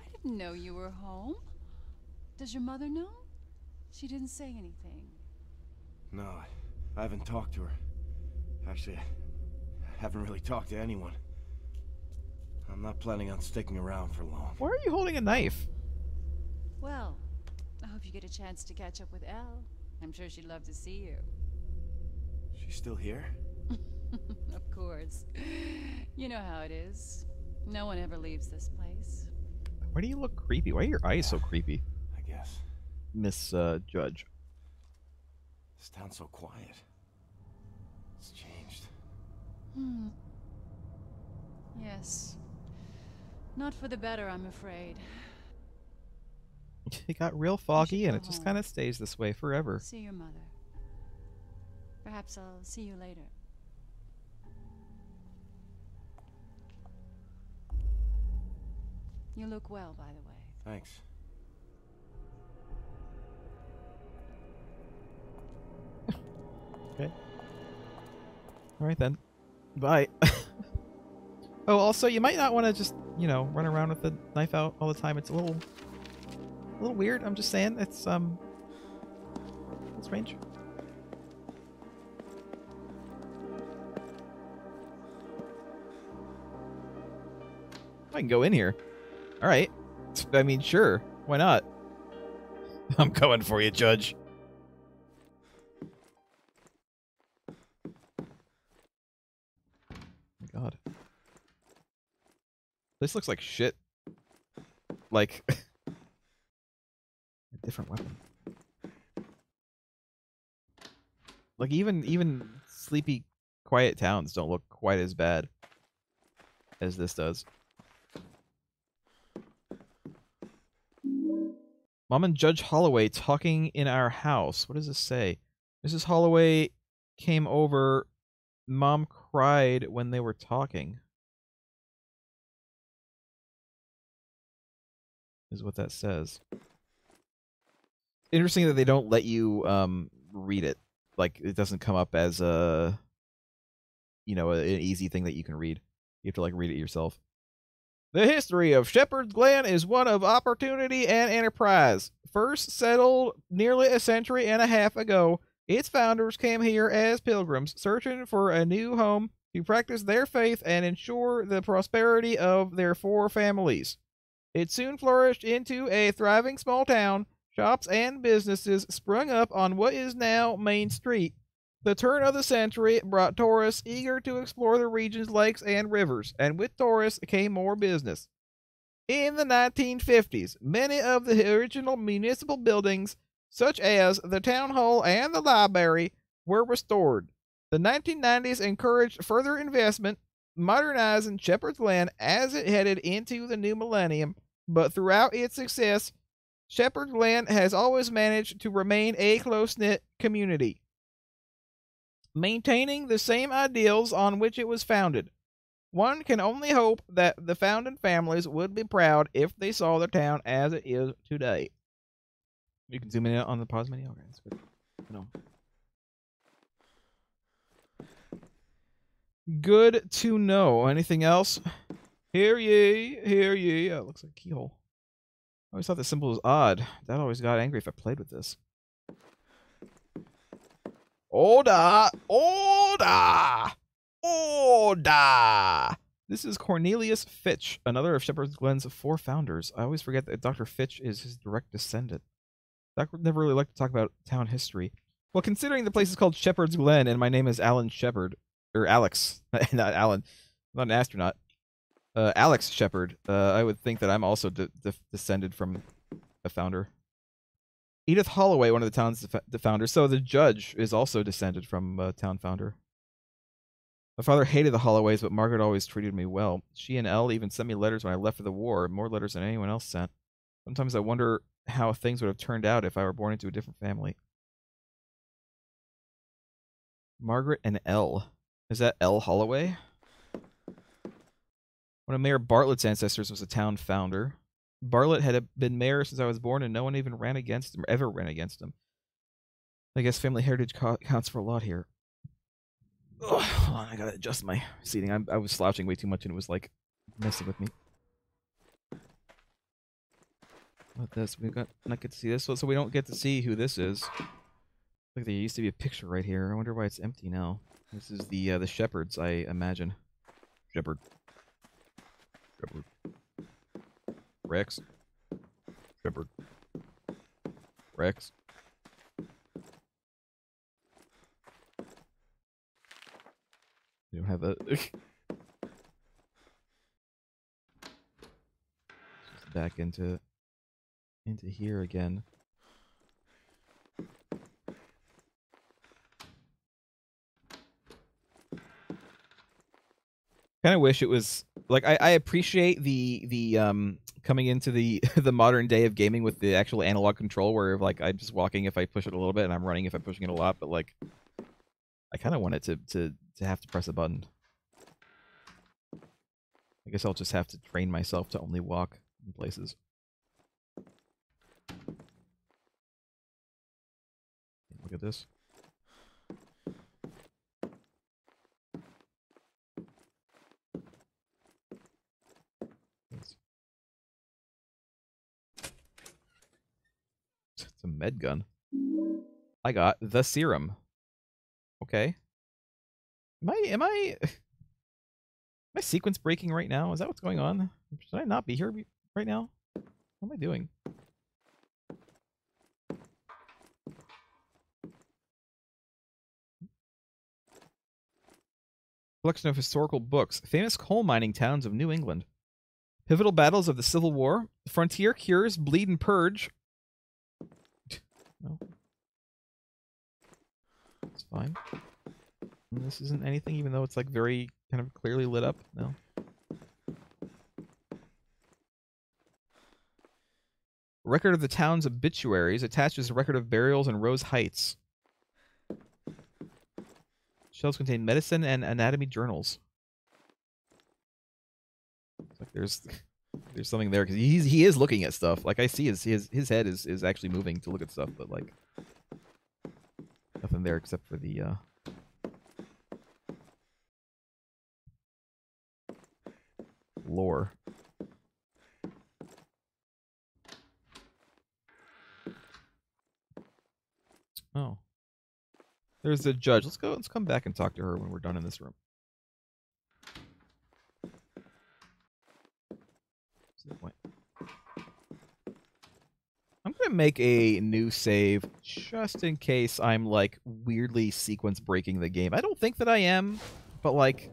I didn't know you were home. Does your mother know? She didn't say anything. no, I haven't talked to her. Actually, I haven't really talked to anyone. I'm not planning on sticking around for long. why are you holding a knife? Well, I hope you get a chance to catch up with Elle. I'm sure she'd love to see you. She's still here? of course. You know how it is. No one ever leaves this place. Why do you look creepy? Why are your eyes so creepy, I guess. Miss uh, Judge? This town's so quiet. It's changed. Hmm. Yes. Not for the better, I'm afraid. It got real foggy, and it just kind of stays this way forever. See your mother. Perhaps I'll see you later. You look well, by the way. Thanks. Okay. All right then. Bye. oh, also, you might not want to just, you know, run around with the knife out all the time. It's a little, a little weird. I'm just saying. It's um, it's strange. I can go in here. All right. I mean, sure. Why not? I'm coming for you, Judge. This looks like shit. Like a different weapon. Like even even sleepy quiet towns don't look quite as bad as this does. Mom and Judge Holloway talking in our house. What does this say? Mrs. Holloway came over. Mom cried when they were talking. Is what that says. Interesting that they don't let you um read it. Like it doesn't come up as a you know, a- an easy thing that you can read. You have to like read it yourself. The history of Shepherd's Glen is one of opportunity and enterprise. First settled nearly a century and a half ago, its founders came here as pilgrims, searching for a new home to practice their faith and ensure the prosperity of their four families. It soon flourished into a thriving small town. Shops and businesses sprung up on what is now Main Street. The turn of the century brought tourists eager to explore the region's lakes and rivers, and with tourists came more business. In the 1950s, many of the original municipal buildings, such as the town hall and the library, were restored. The 1990s encouraged further investment, modernizing Shepherd's Glen as it headed into the new millennium, but throughout its success, Shepherd's Glen has always managed to remain a close knit community maintaining the same ideals on which it was founded. One can only hope that the founding families would be proud if they saw the town as it is today. You can zoom in on the pause menu. Okay, that's good. No. Good to know. Anything else? Hear ye, hear ye. Oh, looks like keyhole. I always thought the symbol was odd. That always got angry if I played with this. Order! Order! Order! This is Cornelius Fitch, another of Shepherd's Glen's four founders. I always forget that Dr. Fitch is his direct descendant. Doc never really liked to talk about town history. Well, considering the place is called Shepherd's Glen and my name is Alan Shepard, or Alex, not Alan, not an astronaut, uh, Alex Shepard, uh, I would think that I'm also de- de- descended from a founder. Edith Holloway, one of the town's the founders. So the judge is also descended from a town founder. My father hated the Holloways, but Margaret always treated me well. She and Elle even sent me letters when I left for the war, more letters than anyone else sent. Sometimes I wonder how things would have turned out if I were born into a different family. Margaret and Elle. Is that L. Holloway? One of Mayor Bartlett's ancestors was a town founder. Bartlett had been mayor since I was born, and no one even ran against him, ever ran against him. I guess family heritage co- counts for a lot here. Hold on, I gotta adjust my seating. I'm, I was slouching way too much, and it was like messing with me. What this? We got not get to see this, so we don't get to see who this is. Look, there used to be a picture right here. I wonder why it's empty now. This is the uh, the shepherds, I imagine. Shepherd. Shepherd. Rex. Shepherd. Rex. You don't have a. Back into into here again. Kind of wish it was like I, I appreciate the the um coming into the the modern day of gaming with the actual analog control where like I'm just walking if I push it a little bit and I'm running if I'm pushing it a lot, but like I kind of want it to to to have to press a button. I guess I'll just have to train myself to only walk in places. Look at this. It's a med gun. I got the serum. Okay. Am I am I am I sequence breaking right now? Is that what's going on? Should I not be here right now? What am I doing? Collection of historical books. Famous coal mining towns of New England. Pivotal battles of the Civil War. Frontier cures, bleed and purge. No. It's fine. And This isn't anything, even though it's like very kind of clearly lit up. No. Record of the town's obituaries attaches a record of burials in Rose Heights. Shelves contain medicine and anatomy journals. It's like there's there's something there because he's he is looking at stuff. Like I see his his his head is is actually moving to look at stuff, but like nothing there except for the uh lore. Oh. There's the judge. Let's go let's come back and talk to her when we're done in this room. What's the point? I'm gonna make a new save just in case I'm like weirdly sequence breaking the game. I don't think that I am, but like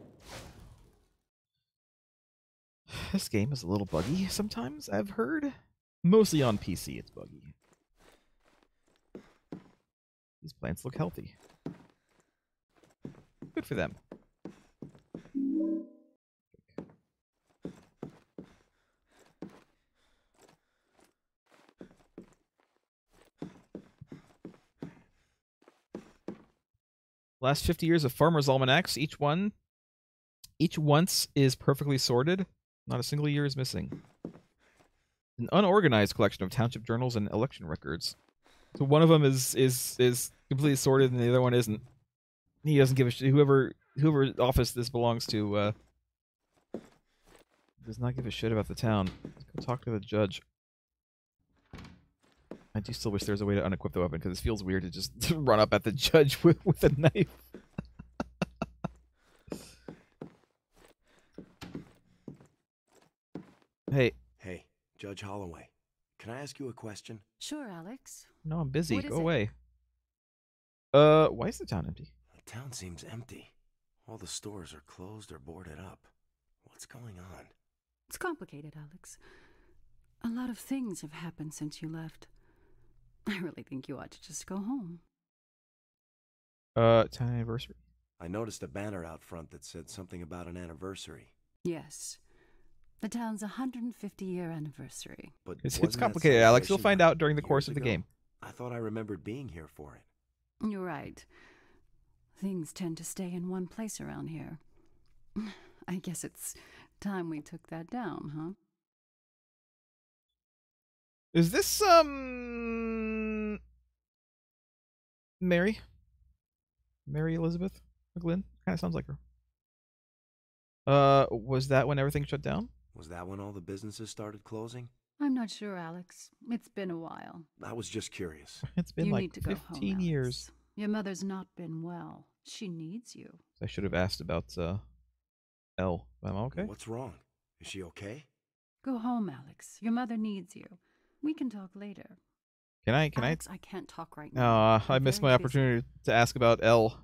this game is a little buggy sometimes, I've heard. Mostly on PC it's buggy. These plants look healthy. Good for them. Last 50 years of farmers' almanacs, each one each once is perfectly sorted. Not a single year is missing. An unorganized collection of township journals and election records. So one of them is is is completely sorted, and the other one isn't. He doesn't give a shit. Whoever whoever office this belongs to uh, does not give a shit about the town. Let's go talk to the judge. I do still wish there was a way to unequip the weapon because it feels weird to just run up at the judge with with a knife. hey, Hey, Judge Holloway. Can I ask you a question? Sure, Alex. no, I'm busy. What is Go it? away. Uh, why is the town empty? The town seems empty. All the stores are closed or boarded up. What's going on? It's complicated, Alex. A lot of things have happened since you left. I really think you ought to just go home. Uh, town anniversary. I noticed a banner out front that said something about an anniversary. Yes. The town's 150 year anniversary. But It's, it's complicated, Alex. You'll find out during the course of the ago? game. I thought I remembered being here for it. You're right. Things tend to stay in one place around here. I guess it's time we took that down, huh? Is this um Mary? Mary Elizabeth McGlynn? Kind of sounds like her. Uh, was that when everything shut down? Was that when all the businesses started closing? I'm not sure, Alex. It's been a while. I was just curious. It's been you like need to 15 home, years. Alex. Your mother's not been well. She needs you. I should have asked about uh Elle. Am I okay? What's wrong? Is she okay? Go home, Alex. Your mother needs you. We can talk later. Can I? Can Alex, I? can't talk right now. Uh, I I'm missed my busy. opportunity to ask about Elle.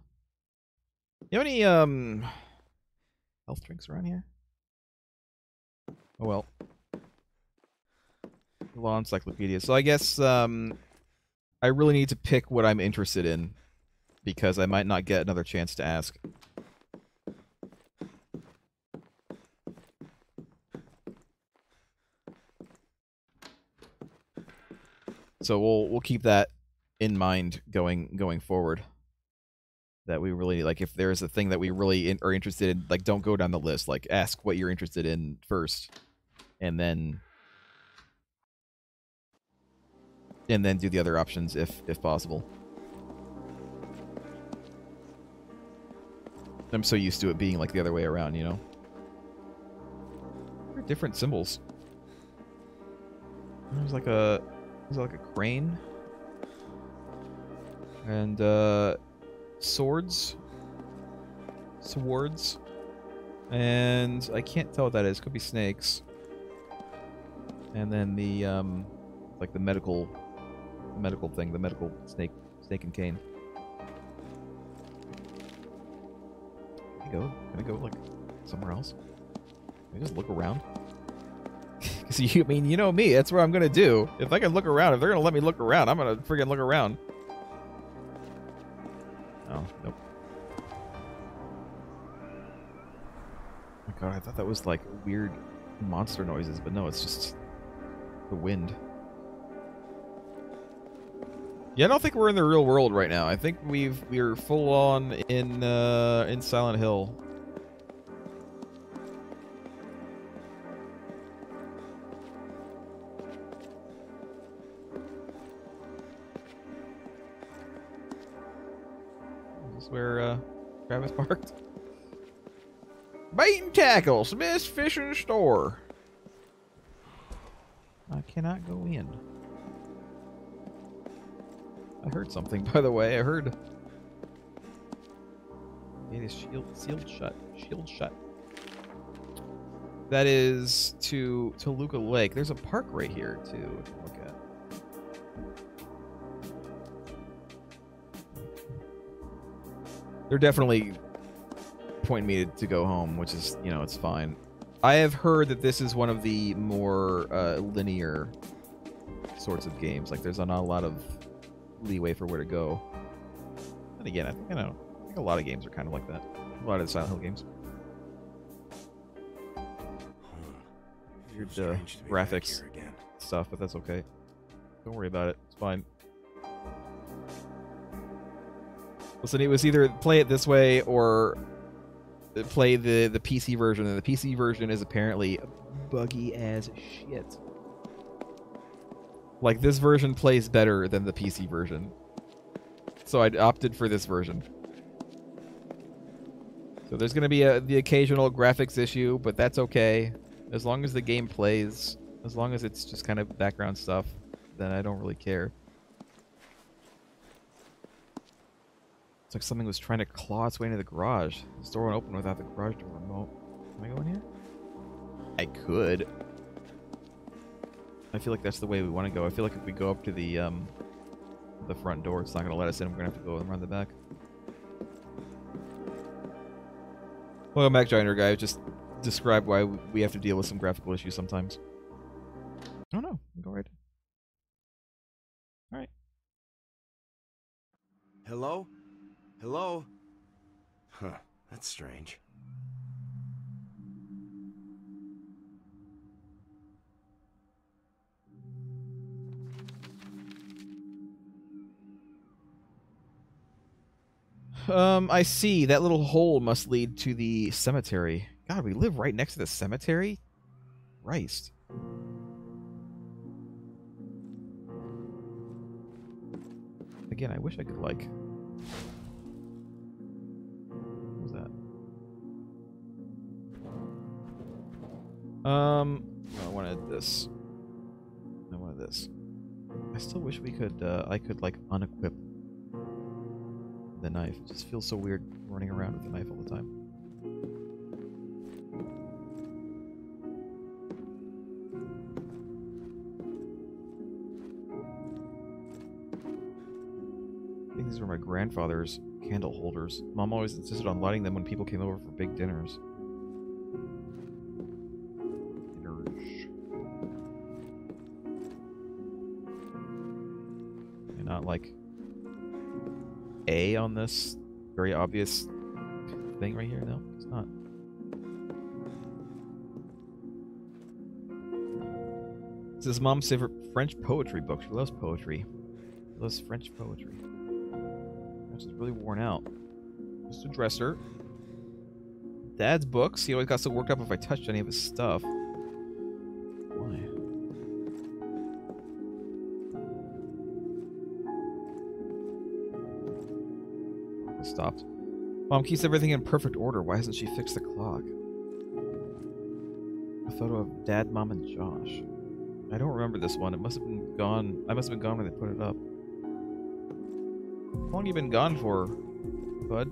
You have any um health drinks around here? Oh well. Law encyclopedia. So I guess um I really need to pick what I'm interested in because I might not get another chance to ask. So we'll we'll keep that in mind going going forward. That we really like if there's a thing that we really in, are interested in, like don't go down the list. Like ask what you're interested in first, and then and then do the other options if if possible. I'm so used to it being like the other way around, you know. Different symbols. There's like a there's like a crane And uh, swords. Swords. And I can't tell what that is. Could be snakes. And then the um, like the medical, medical thing, the medical snake, snake and cane. Can I go? Can I go like somewhere else? Can I just look around? Because you mean, you know me. That's what I'm gonna do. If I can look around, if they're gonna let me look around, I'm gonna friggin' look around. Oh, nope. Oh my god, I thought that was like weird monster noises, but no, it's just the wind. Yeah, I don't think we're in the real world right now. I think we've we're full on in uh in Silent Hill. Travis parked? Bait and tackle, Smith's Fishing Store. I cannot go in. I heard something, by the way. I heard. It is shield, sealed shut. Shield shut. That is to Toluca Lake. There's a park right here too. They're definitely pointing me to, to go home, which is you know it's fine. I have heard that this is one of the more uh, linear sorts of games. Like there's not a lot of leeway for where to go. And again, I think I know. I think a lot of games are kind of like that. A lot of the Silent Hill games. Weird uh, Strange to be back graphics stuff, but that's okay. Don't worry about it. It's fine. Listen, it was either play it this way or play the the PC version, and the PC version is apparently buggy as shit. Like this version plays better than the PC version, so I opted for this version. So there's gonna be a the occasional graphics issue, but that's okay as long as the game plays. As long as it's just kind of background stuff, then I don't really care. Like something was trying to claw its way into the garage. The door won't open without the garage door remote. Can I go in here? I could. I feel like that's the way we want to go. I feel like if we go up to the um, the front door, it's not going to let us in. We're going to have to go around the back. Welcome back, Giant Guy. Just describe why we have to deal with some graphical issues sometimes. Oh no, go right. All right. Hello? Hello? Huh, that's strange. Um, I see. That little hole must lead to the cemetery. God, we live right next to the cemetery? Christ. Again, I wish I could, like... Um, I wanted this. I wanted this. I still wish we could, uh, I could, like, unequip the knife. It just feels so weird running around with the knife all the time. These were my grandfather's candle holders. Mom always insisted on lighting them when people came over for big. Dinners. On this very obvious thing right here? No, it's not. This is mom's favorite French poetry book. She loves poetry. She loves French poetry. Is really worn out. Just a dresser. Dad's books. He always got so worked up if I touched any of his stuff. Mom keeps everything in perfect order. Why hasn't she fixed the clock? A photo of Dad, Mom, and Josh. I don't remember this one. It must have been gone. I must have been gone when they put it up. How long have you been gone for, bud?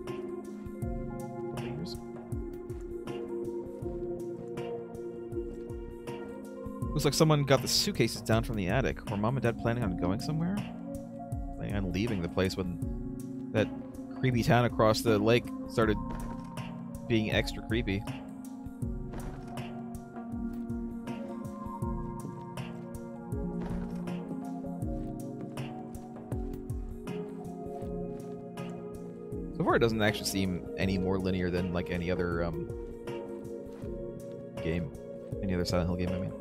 Looks like someone got the suitcases down from the attic. Were mom and dad planning on going somewhere? Planning on leaving the place when that creepy town across the lake started being extra creepy. So far, it doesn't actually seem any more linear than like any other um, game, any other Silent Hill game. I mean,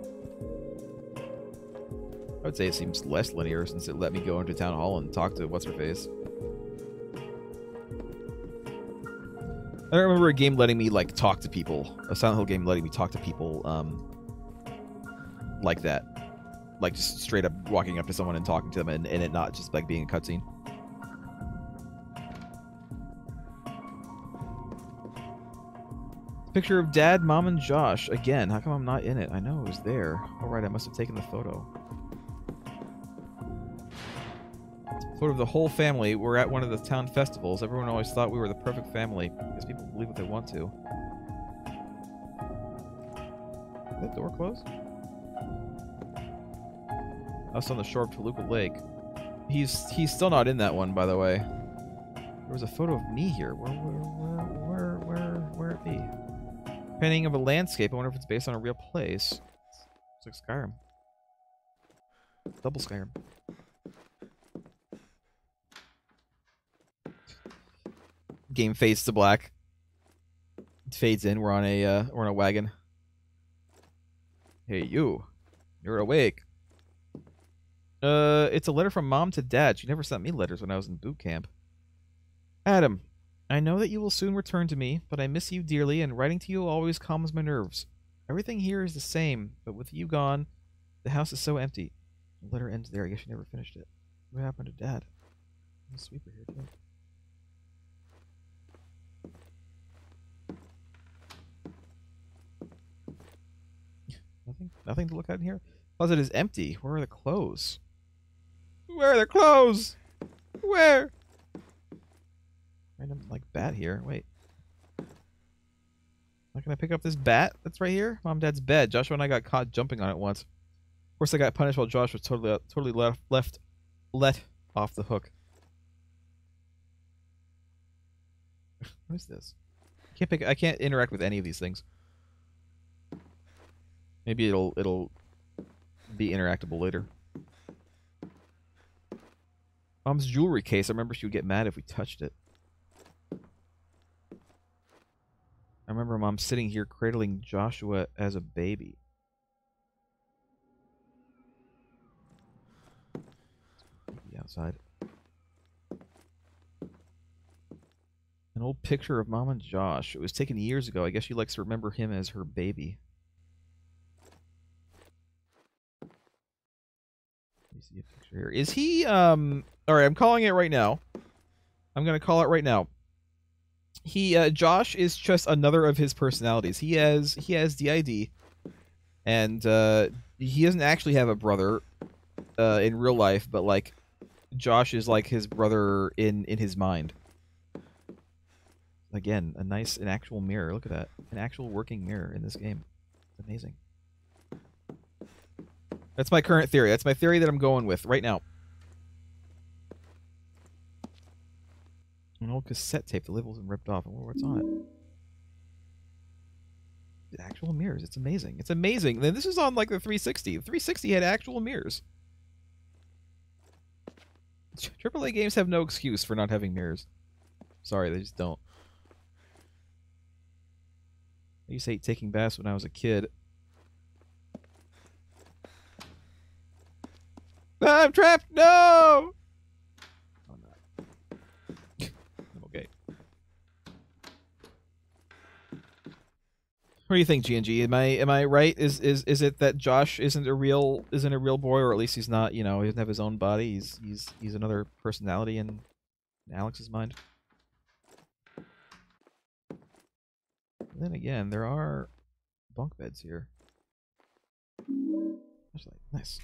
I would say it seems less linear since it let me go into town hall and talk to what's her face. I don't remember a game letting me like talk to people, a Silent Hill game letting me talk to people um, like that, like just straight up walking up to someone and talking to them, and, and it not just like being a cutscene. Picture of Dad, Mom, and Josh. Again, how come I'm not in it? I know it was there. All right, I must have taken the photo. Of the whole family. We're at one of the town festivals. Everyone always thought we were the perfect family. Because people believe what they want to. Is that door closed? Us on the shore of Toluca Lake. He's he's still not in that one, by the way. There was a photo of me here. Where where where where where where it be? Painting of a landscape. I wonder if it's based on a real place. It's like Skyrim. Double Skyrim. Game fades to black. It fades in. We're on a uh, we're on a wagon. Hey you, you're awake. Uh, it's a letter from mom to dad. She never sent me letters when I was in boot camp. Adam, I know that you will soon return to me, but I miss you dearly, and writing to you always calms my nerves. Everything here is the same, but with you gone, the house is so empty. The letter ends there. I guess she never finished it. What happened to Dad? A sweeper here too. Nothing. Nothing to look at in here. Closet is empty. Where are the clothes? Where are the clothes? Where? Random like bat here. Wait. Can I pick up this bat that's right here? Mom, Dad's bed. Joshua and I got caught jumping on it once. Of course, I got punished while Josh was totally uh, totally left left let off the hook. what is this? I can't pick. I can't interact with any of these things. Maybe it'll it'll be interactable later. Mom's jewelry case. I remember she would get mad if we touched it. I remember mom sitting here cradling Joshua as a baby. Be outside. An old picture of mom and Josh. It was taken years ago. I guess she likes to remember him as her baby. Let me picture here. Is he um alright, I'm calling it right now. I'm gonna call it right now he uh, Josh is just another of his personalities. He has he has DID, and uh, he doesn't actually have a brother uh, in real life, but like Josh is like his brother in in his mind. Again, a nice an actual mirror. Look at that, an actual working mirror in this game. It's amazing. That's my current theory. That's my theory that I'm going with right now. An old cassette tape. The lid wasn't ripped off. I wonder what's on it. Actual mirrors. It's amazing. It's amazing. Then this is on like the 360. The 360 had actual mirrors. AAA games have no excuse for not having mirrors. Sorry, they just don't. I used to hate taking baths when I was a kid. I'm trapped! No! Oh, no. Okay. What do you think, GNG? Am I am I right? Is is is it that Josh isn't a real isn't a real boy, or at least he's not? You know, he doesn't have his own body. He's he's he's another personality in, in Alex's mind. Then again, there are bunk beds here. Nice.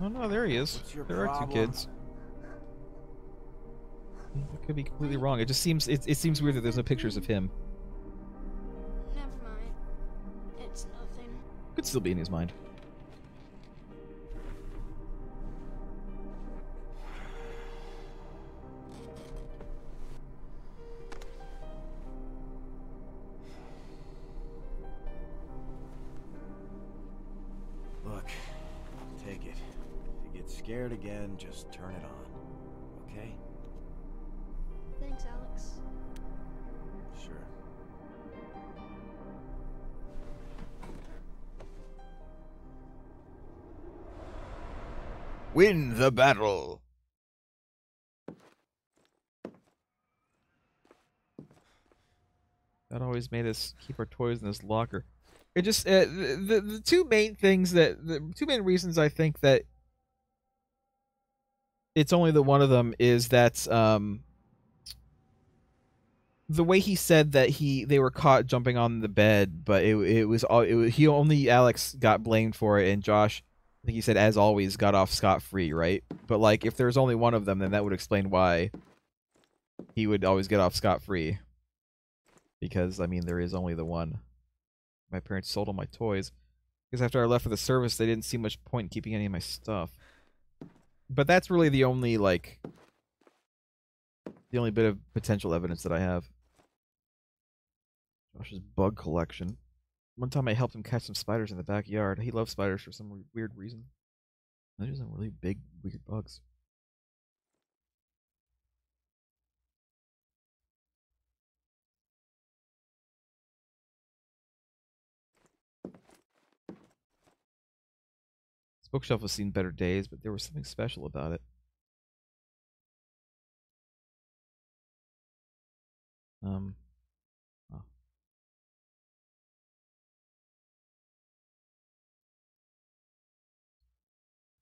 Oh no, there he is. What's your There are two kids. I could be completely wrong. It just seems it, it seems weird that there's no pictures of him. Never mind. It's nothing. Could still be in his mind. Win the battle. That always made us keep our toys in this locker. It just uh, the, the two main things that the two main reasons I think that it's only the one of them is that um the way he said that he they were caught jumping on the bed, but it it was all it was, he only Alex got blamed for it, and Josh I think he said as always got off scot free, right? But like if there's only one of them, then that would explain why he would always get off scot free. Because I mean there is only the one. My parents sold all my toys because after I left for the service, they didn't see much point in keeping any of my stuff. But that's really the only like the only bit of potential evidence that I have. Josh's bug collection. One time I helped him catch some spiders in the backyard. He loves spiders for some weird reason. Those are some really big, weird bugs. This bookshelf has seen better days, but there was something special about it. Um.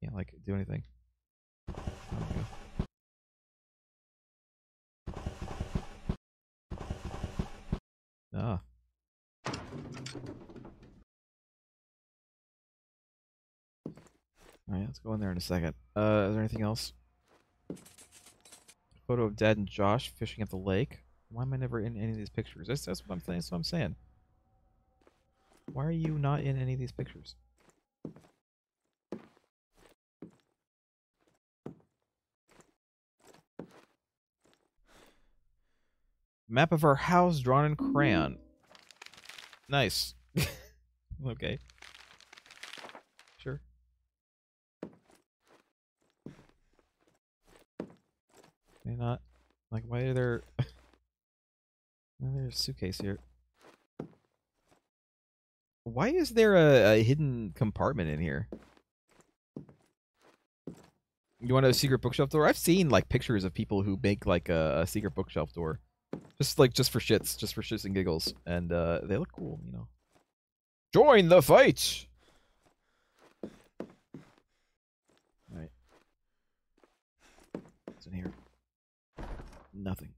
Can't like do anything. Ah. Alright, let's go in there in a second. Uh, is there anything else? Photo of Dad and Josh fishing at the lake. Why am I never in any of these pictures? That's, that's what I'm saying. That's what I'm saying. Why are you not in any of these pictures? Map of our house drawn in mm-hmm. crayon. Nice. okay. Sure. They not like why are there why is there a suitcase here? Why is there a, a hidden compartment in here? You want a secret bookshelf door? I've seen like pictures of people who make like a, a secret bookshelf door, just like just for shits, just for shits and giggles, and uh, they look cool, you know. Join the fight! Alright. What's in here? Nothing.